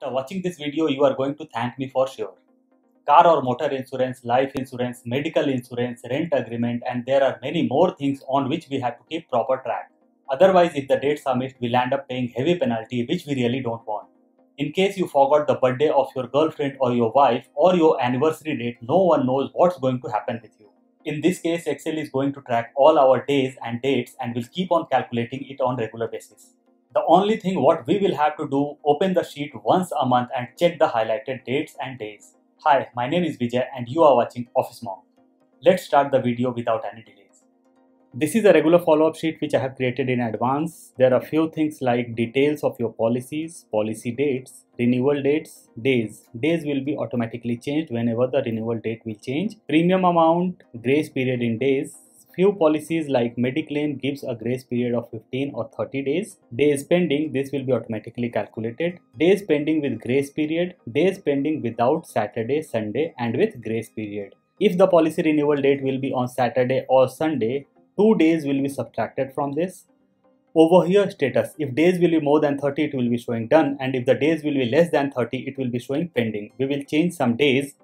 After watching this video, you are going to thank me for sure. Car or motor insurance, life insurance, medical insurance, rent agreement, and there are many more things on which we have to keep proper track. Otherwise, if the dates are missed, we'll end up paying heavy penalty, which we really don't want. In case you forgot the birthday of your girlfriend or your wife or your anniversary date, no one knows what's going to happen with you. In this case, Excel is going to track all our days and dates and will keep on calculating it on regular basis. The only thing what we will have to do, open the sheet once a month and check the highlighted dates and days. Hi, my name is Vijay and you are watching Office Monk. Let's start the video without any delays. This is a regular follow-up sheet which I have created in advance. There are few things like details of your policies, policy dates, renewal dates, days. Days will be automatically changed whenever the renewal date will change. Premium amount, grace period in days, few policies like Mediclaim gives a grace period of 15 or 30 days. Days pending, this will be automatically calculated. Days pending with grace period, days pending without Saturday, Sunday and with grace period. If the policy renewal date will be on Saturday or Sunday, 2 days will be subtracted from this. Over here status, if days will be more than 30 it will be showing done and if the days will be less than 30 it will be showing pending. We will change some days.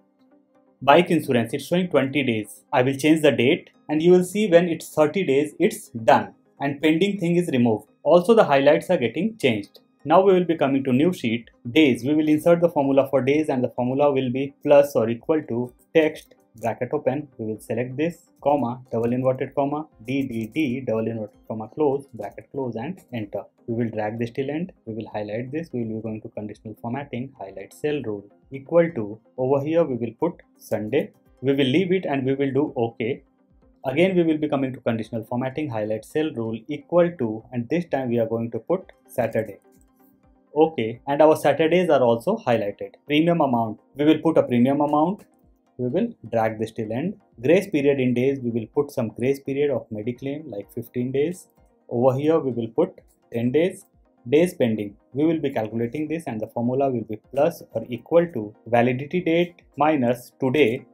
Bike insurance it's showing 20 days. I will change the date and you will see when it's 30 days it's done and pending thing is removed. Also the highlights are getting changed. Now we will be coming to new sheet days. We will insert the formula for days and the formula will be plus or equal to text bracket open. We will select this comma double inverted comma d d d double inverted comma close bracket close and enter. We will drag this till end. We will highlight this. We will be going to conditional formatting highlight cell rule equal to. Over here we will put sunday. We will leave it and we will do ok again we will be coming to conditional formatting highlight cell rule equal to and this time we are going to put saturday okay and our saturdays are also highlighted premium amount we will put a premium amount we will drag this till end. Grace period in days, we will put some grace period of Mediclaim like 15 days. Over here, we will put 10 days. Days pending, we will be calculating this and the formula will be plus or equal to validity date minus today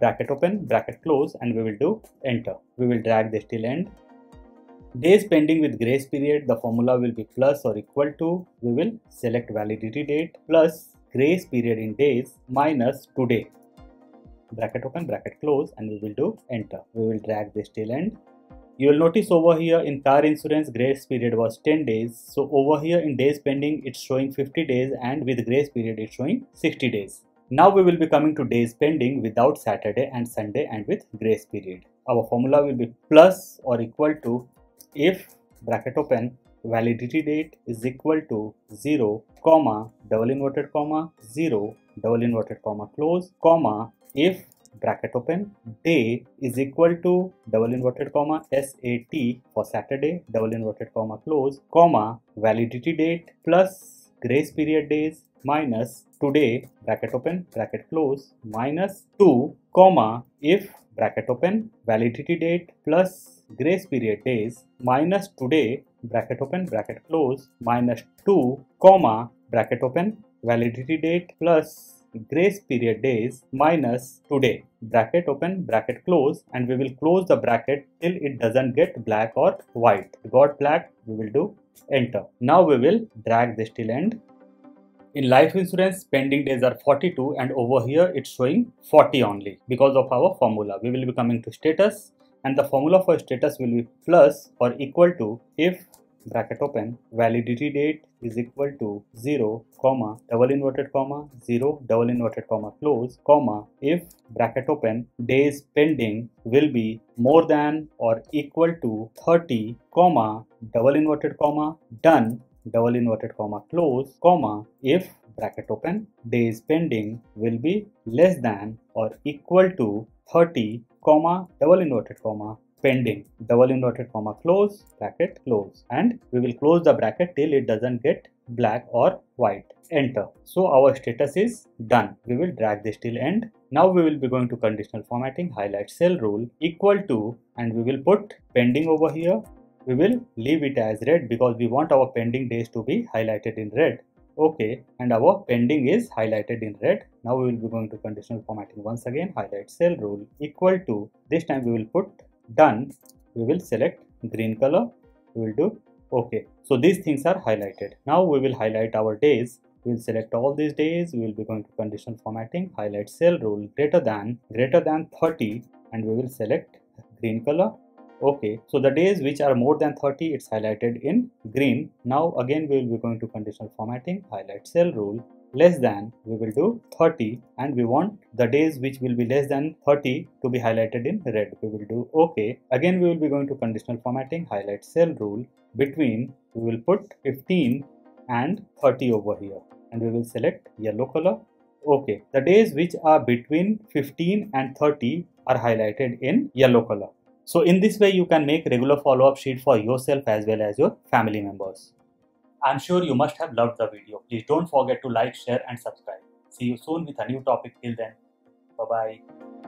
bracket open bracket close and we will do enter. We will drag this till end. Days pending with grace period, the formula will be plus or equal to, we will select validity date plus grace period in days minus today. Bracket open bracket close and we will do enter. We will drag this till end. You will notice over here in car insurance grace period was 10 days. So over here in days pending it's showing 50 days and with grace period it's showing 60 days now we will be coming to days pending without saturday and sunday and with grace period. Our formula will be plus or equal to if bracket open validity date is equal to 0 comma double inverted comma 0 double inverted comma close comma if bracket open day is equal to double inverted comma sat for saturday double inverted comma close comma validity date plus grace period days minus today bracket open bracket close minus 2 comma if bracket open validity date plus grace period days minus today bracket open bracket close minus 2 comma bracket open validity date plus grace period days minus today. Bracket open bracket close and we will close the bracket till it doesn't get black or white. Got black we will do enter. Now we will drag this till end in life insurance pending days are 42 and over here it's showing 40 only because of our formula. We will be coming to status and the formula for status will be plus or equal to if bracket open validity date is equal to 0 comma double inverted comma 0 double inverted comma close comma if bracket open days pending will be more than or equal to 30 comma double inverted comma done double inverted comma close comma if bracket open days pending will be less than or equal to 30 comma double inverted comma pending. Double inverted comma close bracket close. And we will close the bracket till it doesn't get black or white. Enter. So our status is done. We will drag this till end. Now we will be going to conditional formatting highlight cell rule equal to and we will put pending over here we will leave it as red because we want our pending days to be highlighted in red. Okay and our pending is highlighted in red. Now we will be going to conditional formatting once again. Highlight cell rule equal to this time we will put done. We will select green color. We will do okay. So these things are highlighted. Now we will highlight our days. We'll select all these days. We will be going to conditional formatting. Highlight cell rule greater than greater than 30 and we will select green color okay so the days which are more than 30 it's highlighted in green. Now again we will be going to conditional formatting highlight cell rule less than we will do 30 and we want the days which will be less than 30 to be highlighted in red. We will do ok again we will be going to conditional formatting highlight cell rule. Between we will put 15 and 30 over here. And we will select yellow color. Okay the days which are between 15 and 30 are highlighted in yellow color so in this way you can make regular follow-up sheet for yourself as well as your family members. I'm sure you must have loved the video. Please don't forget to like share and subscribe. See you soon with a new topic. Till then bye bye